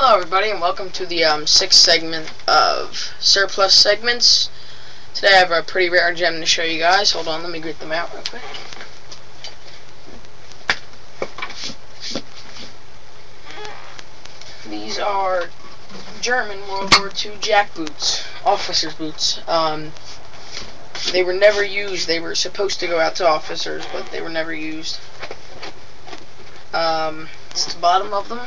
Hello everybody and welcome to the um, sixth segment of surplus segments. Today I have a pretty rare gem to show you guys. Hold on, let me get them out real quick. These are German World War II jack boots, officers' boots. Um, they were never used. They were supposed to go out to officers, but they were never used. Um, it's the bottom of them.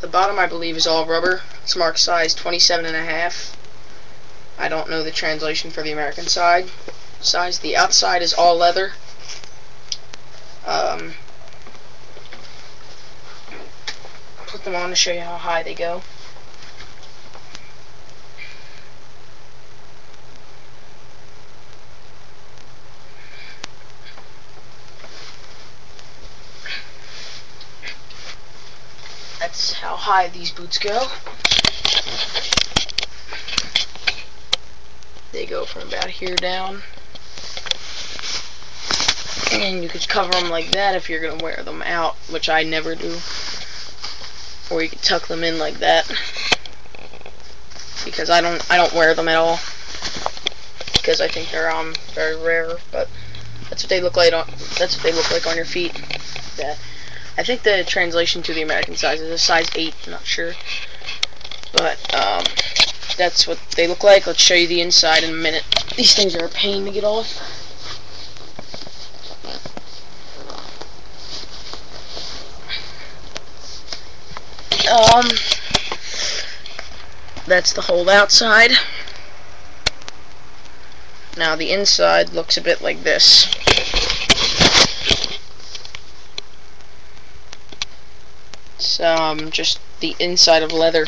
The bottom, I believe, is all rubber. It's marked size 27 and a half. I don't know the translation for the American side size. The outside is all leather. Um, put them on to show you how high they go. That's how high these boots go. They go from about here down. And you could cover them like that if you're going to wear them out, which I never do. Or you could tuck them in like that. Because I don't I don't wear them at all. Because I think they're um very rare, but that's what they look like on that's what they look like on your feet. That I think the translation to the American size is a size 8, I'm not sure. But, um, that's what they look like. Let's show you the inside in a minute. These things are a pain to get off. Um, that's the whole outside. Now the inside looks a bit like this. It's um, just the inside of leather.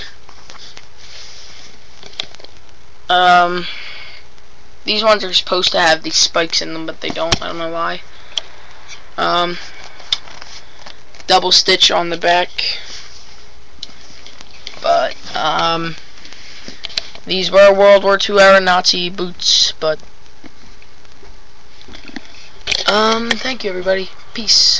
Um, these ones are supposed to have these spikes in them, but they don't. I don't know why. Um, double stitch on the back. But, um, these were World War II era Nazi boots, but, um, thank you everybody. Peace.